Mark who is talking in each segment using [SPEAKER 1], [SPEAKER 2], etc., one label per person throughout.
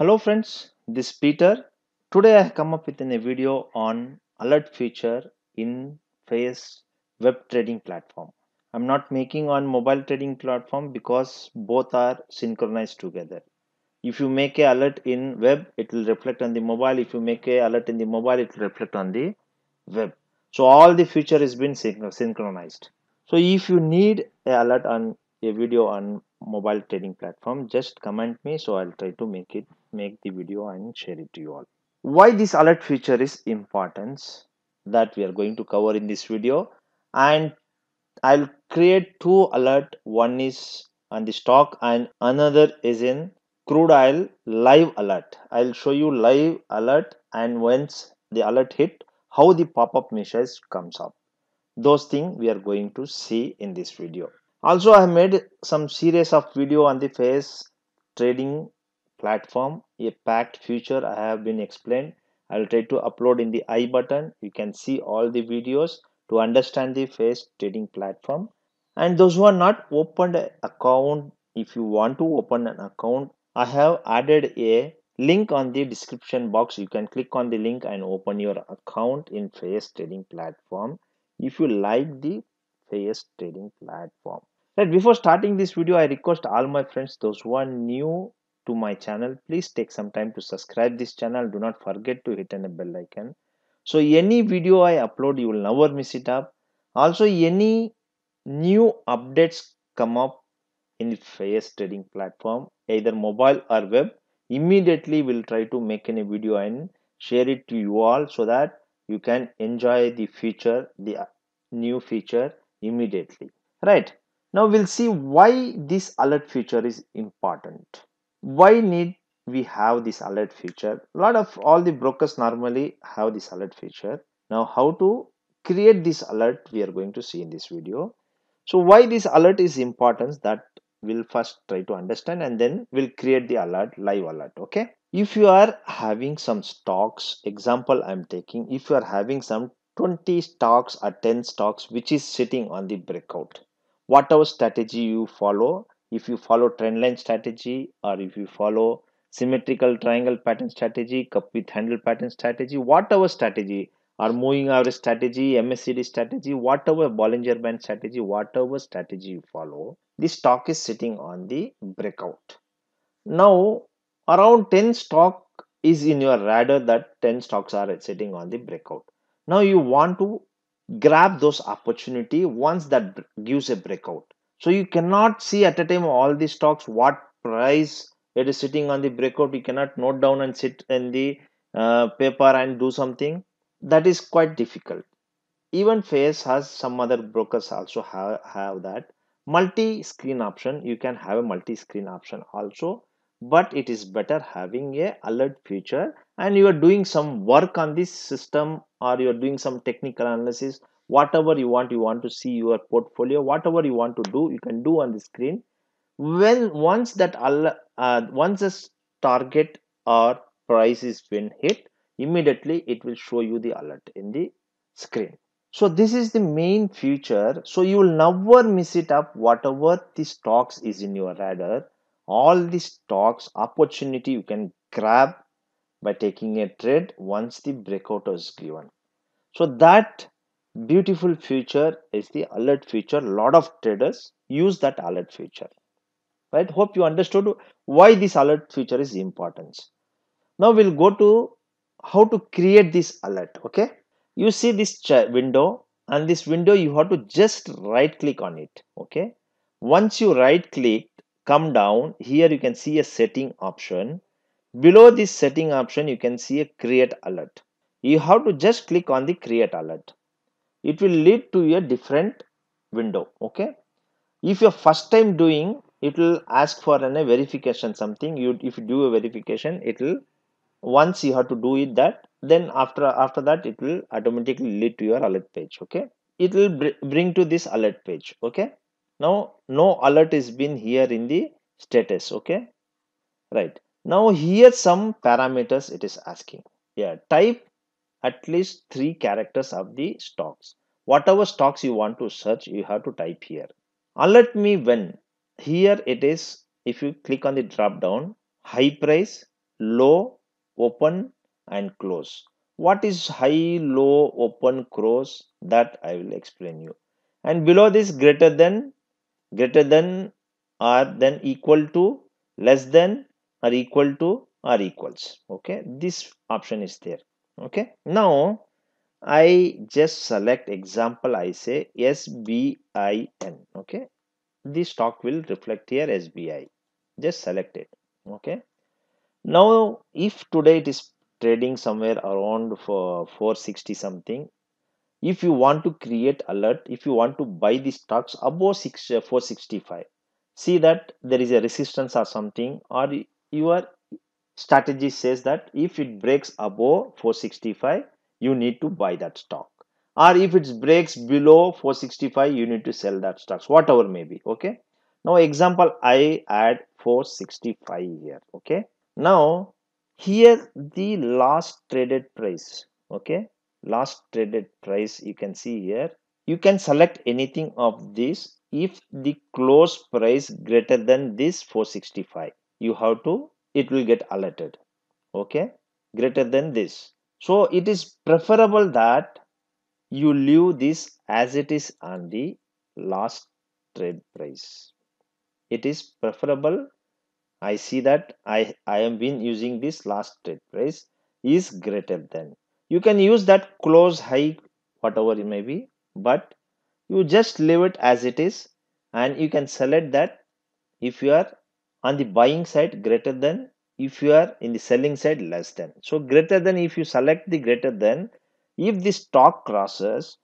[SPEAKER 1] Hello friends, this is Peter. Today I have come up with a video on alert feature in Fyers web trading platform. I'm not making on mobile trading platform because both are synchronized together. If you make a alert in web, it will reflect on the mobile. If you make a alert in the mobile, it will reflect on the web. So all the feature has been synchronized. So if you need a alert on a video on mobile trading platform just comment me so i'll try to make it make the video and share it to you all. Why this alert feature is importance that we are going to cover in this video. And i'll create two alert. One is on the stock and another is in crude oil live alert. I'll show you live alert and once the alert hit how the pop-up message comes up. Those things we are going to see in this video. Also i have made some series of video on the Fyers trading platform a packed future i have been explained. I will try to upload in the i button. You can see all the videos to understand the Fyers trading platform. And those who are not opened account if you want to open an account i have added a link on the description box. You can click on the link and open your account in Fyers trading platform if you like the Fyers trading platform. Right before starting this video i request all my friends those who are new to my channel please take some time to subscribe this channel. Do not forget to hit on the bell icon. So any video i upload you will never miss it up. Also any new updates come up in the Fyers trading platform either mobile or web immediately we'll try to make any video and share it to you all so that you can enjoy the feature the uh, new feature immediately. Right. Now we'll see why this alert feature is important. Why need we have this alert feature? A lot of all the brokers normally have this alert feature. Now how to create this alert we are going to see in this video. So why this alert is important that we'll first try to understand and then we'll create the alert live alert okay if you are having some stocks example i'm taking if you are having some 20 stocks or 10 stocks which is sitting on the breakout whatever strategy you follow if you follow trendline strategy or if you follow symmetrical triangle pattern strategy cup with handle pattern strategy whatever strategy or moving average strategy macd strategy whatever bollinger band strategy whatever strategy you follow the stock is sitting on the breakout. Now around 10 stock is in your radar that 10 stocks are sitting on the breakout. Now you want to grab those opportunity once that gives a breakout so you cannot see at a time all the stocks what price it is sitting on the breakout. You cannot note down and sit in the uh, paper and do something. That is quite difficult. Even Fyers has some other brokers also have, have that. Multi-screen option you can have a multi-screen option also but it is better having a alert feature and you are doing some work on this system or you are doing some technical analysis whatever you want you want to see your portfolio whatever you want to do you can do on the screen. When once that uh, once a target or price is been hit immediately it will show you the alert in the screen. So this is the main feature. So you will never miss it up whatever the stocks is in your radar. All the stocks opportunity you can grab by taking a trade once the breakout is given. So that beautiful feature is the alert feature a lot of traders use that alert feature right? Hope you understood why this alert feature is important. Now we'll go to how to create this alert okay? You see this window and this window you have to just right click on it okay? Once you right click come down. Here you can see a setting option. Below this setting option you can see a create alert. You have to just click on the create alert it will lead to a different window okay? If you're first time doing it will ask for an, a verification something. You if you do a verification it will once you have to do it that then after after that it will automatically lead to your alert page okay? It will br bring to this alert page okay? Now no alert is been here in the status okay? Right. Now here some parameters it is asking. Yeah type at least three characters of the stocks. Whatever stocks you want to search you have to type here. Alert me when. Here it is if you click on the drop down high price low open and close. What is high low open close? That i will explain you. And below this greater than greater than or then equal to less than or equal to or equals. Okay this option is there okay? Now i just select example i say sbin okay? The stock will reflect here sbi just select it okay? Now if today it is trading somewhere around for 460 something if you want to create alert if you want to buy the stocks above 6 465 see that there is a resistance or something or your strategy says that if it breaks above 465 you need to buy that stock. Or if it breaks below 465 you need to sell that stocks whatever may be okay? Now example i add 465 here okay? Now here the last traded price okay? Last traded price you can see here. You can select anything of this if the close price greater than this 465 you have to it will get alerted. Okay? Greater than this. So it is preferable that you leave this as it is on the last trade price. It is preferable. I see that I, I am been using this last trade price is greater than. You can use that close high, whatever it may be, but you just leave it as it is and you can select that if you are on the buying side greater than, if you are in the selling side less than. So greater than if you select the greater than, if the stock crosses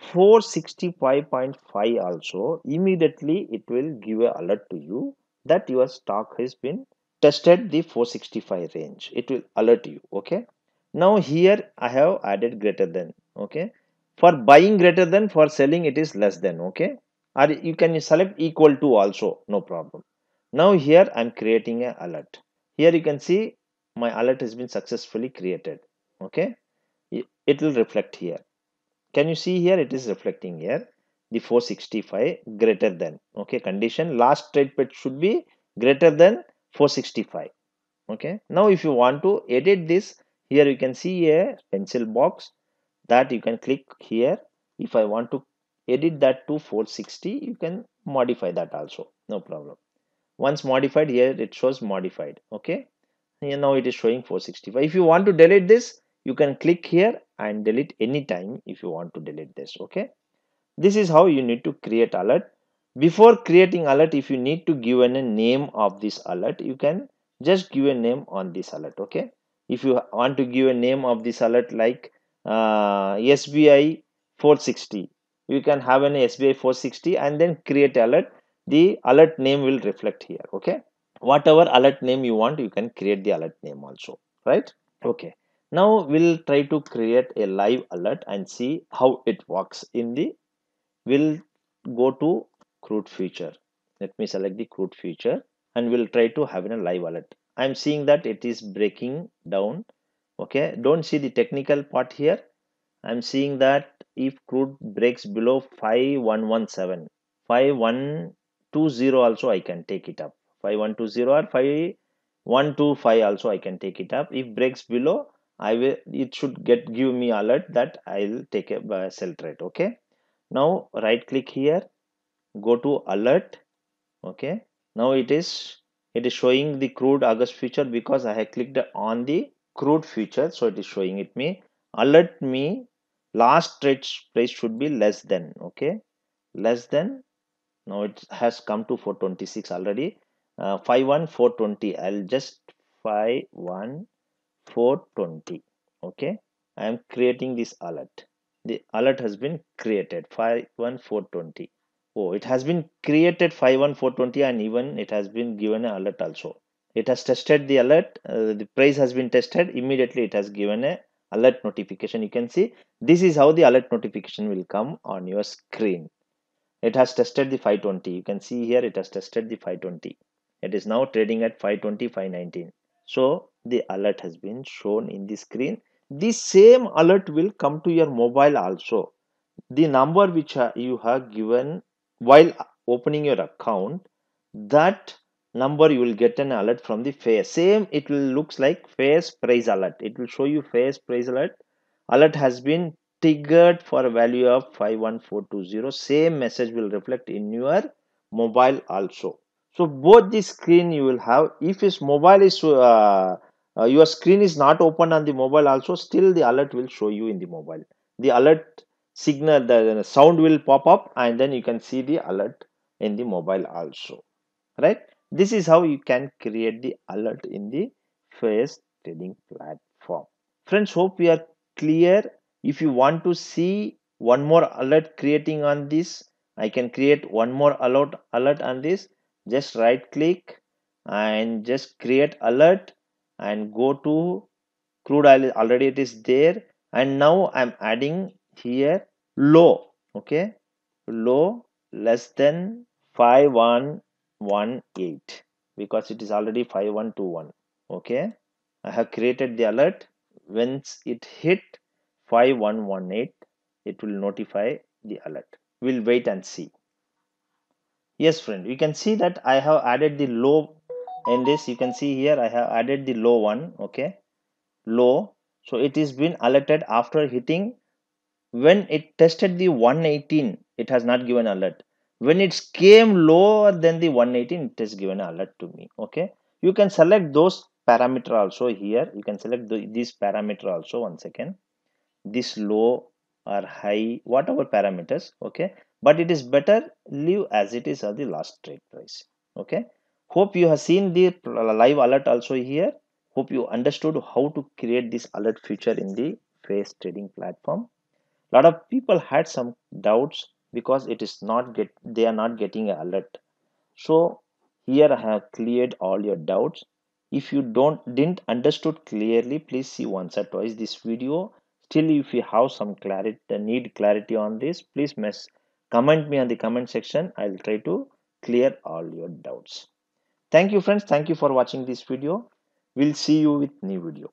[SPEAKER 1] 465.5 also, immediately it will give a alert to you that your stock has been tested the 465 range. It will alert you okay? Now here i have added greater than okay? For buying greater than for selling it is less than okay? Or you can select equal to also no problem now here i'm creating an alert. Here you can see my alert has been successfully created. Okay? It will reflect here. Can you see here? It is reflecting here. The 465 greater than. Okay? Condition last trade bit should be greater than 465 okay? Now if you want to edit this here you can see a pencil box that you can click here. If i want to edit that to 460 you can modify that also. No problem once modified here it shows modified okay? Here now it is showing 465 if you want to delete this you can click here and delete anytime if you want to delete this okay? This is how you need to create alert. Before creating alert if you need to give a name of this alert you can just give a name on this alert okay? If you want to give a name of this alert like uh, SBI 460 you can have an SBI 460 and then create alert the alert name will reflect here okay? Whatever alert name you want you can create the alert name also right? Okay. Now we'll try to create a live alert and see how it works in the we'll go to crude future. Let me select the crude future and we'll try to have a live alert. I'm seeing that it is breaking down okay? Don't see the technical part here. I'm seeing that if crude breaks below 5117 5120 also i can take it up. 5120 or 5125 also i can take it up. If breaks below i will it should get give me alert that i'll take a uh, sell trade okay? Now right click here go to alert okay? Now it is it is showing the crude august future because i have clicked on the crude future so it is showing it me. Alert me last trade price should be less than okay? Less than now it has come to 426 already. Uh, 51420 i'll just 51420 okay? I am creating this alert. The alert has been created. 51420 oh it has been created 51420 and even it has been given an alert also. It has tested the alert. Uh, the price has been tested. Immediately it has given a alert notification. You can see this is how the alert notification will come on your screen it has tested the 520 you can see here it has tested the 520 it is now trading at 520 519 so the alert has been shown in the screen. This same alert will come to your mobile also. The number which uh, you have given while uh, opening your account that number you will get an alert from the FYERS same it will looks like FYERS price alert. It will show you FYERS price alert. Alert has been triggered for a value of 51420 same message will reflect in your mobile also. So both the screen you will have if this mobile is uh, uh, your screen is not open on the mobile also still the alert will show you in the mobile. The alert signal the, sound will pop up and then you can see the alert in the mobile also. Right? This is how you can create the alert in the FYERS trading platform. Friends hope we are clear if you want to see one more alert creating on this i can create one more alert alert on this. Just right click and just create alert and go to crude oil already it is there. And now i'm adding here low okay? Low less than 5118 because it is already 5121 okay? I have created the alert. Once it hit 5118 it will notify the alert. We'll wait and see. Yes friend you can see that i have added the low in this. You can see here i have added the low one okay? Low. So it is been alerted after hitting when it tested the 118 it has not given alert. When it came lower than the 118 it has given alert to me okay? You can select those parameter also here. You can select the, this parameter also one second this low or high whatever parameters okay? But it is better leave as it is at the last trade price okay? Hope you have seen the live alert also here. Hope you understood how to create this alert feature in the Fyers trading platform. A lot of people had some doubts because it is not get they are not getting an alert. So here i have cleared all your doubts. If you don't didn't understood clearly please see once or twice this video still if you have some clarity need clarity on this please mess comment me on the comment section. I'll try to clear all your doubts. Thank you friends. Thank you for watching this video. We'll see you with new video